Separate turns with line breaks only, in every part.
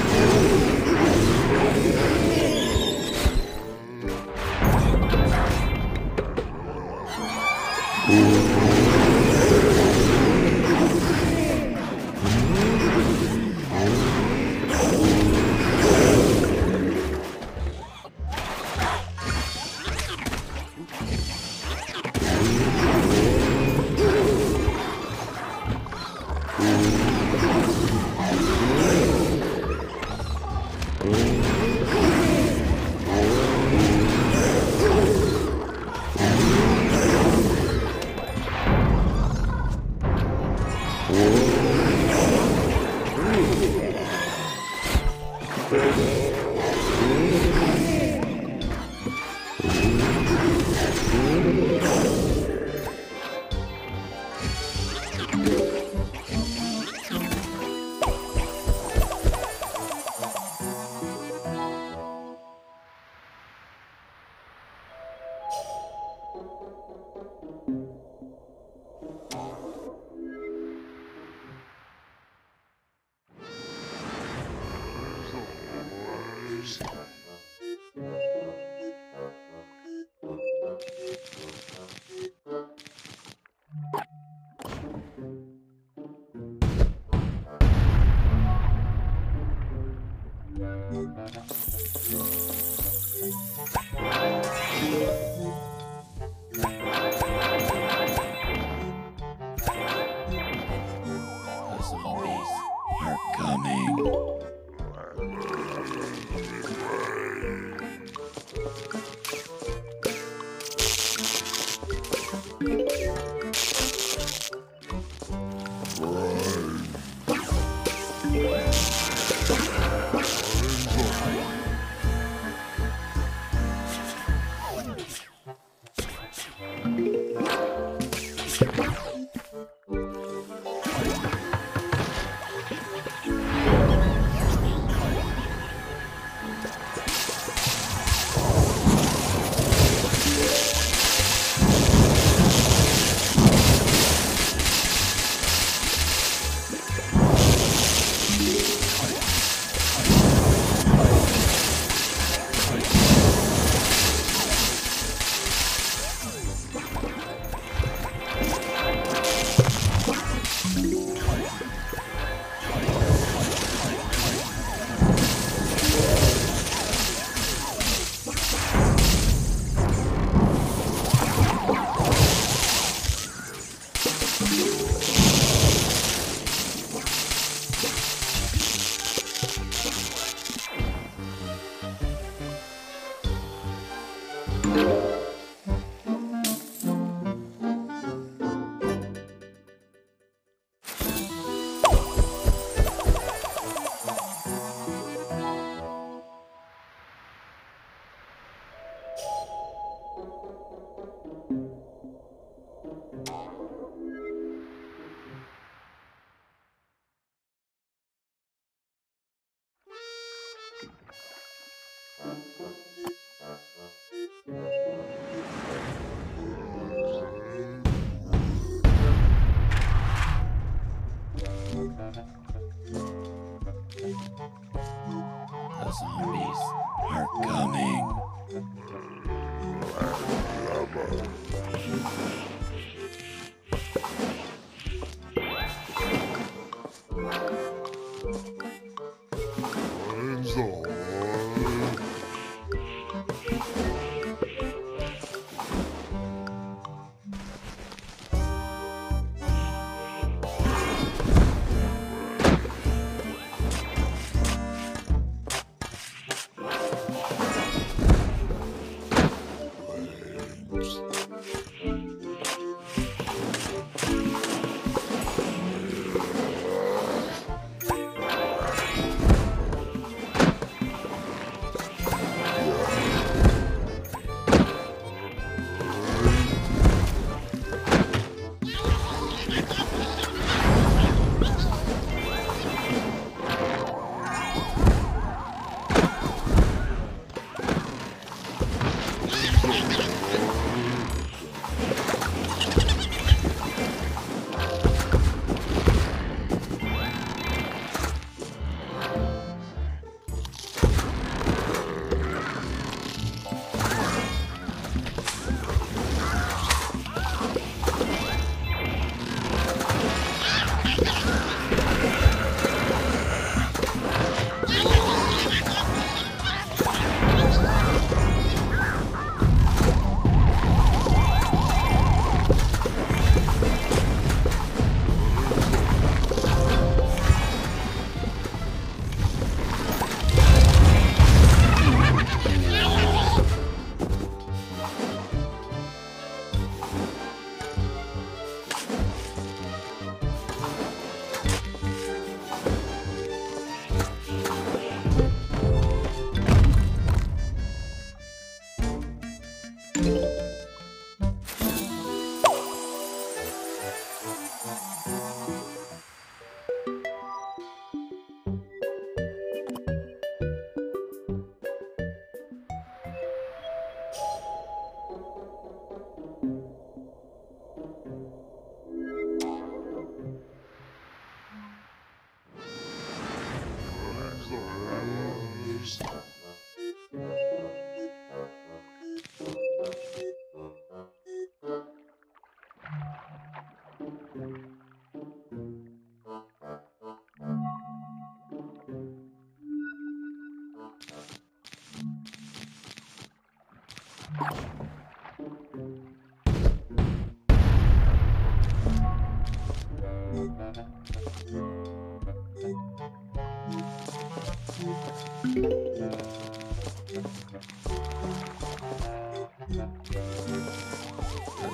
Thank you. Coming. Thank you. The are coming.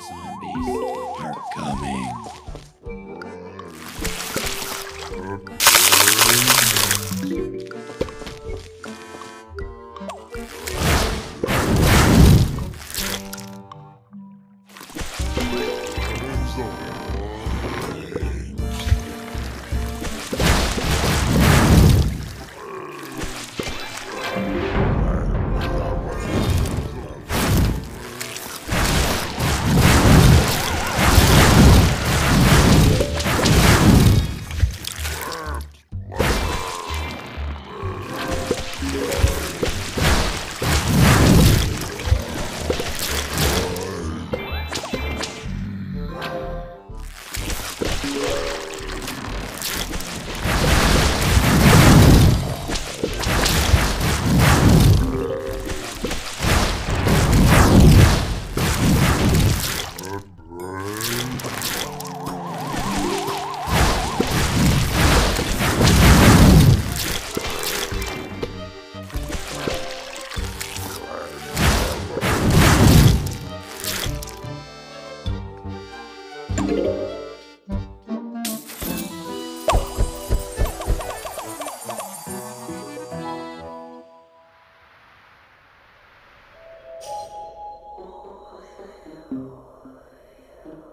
Zombies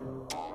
you.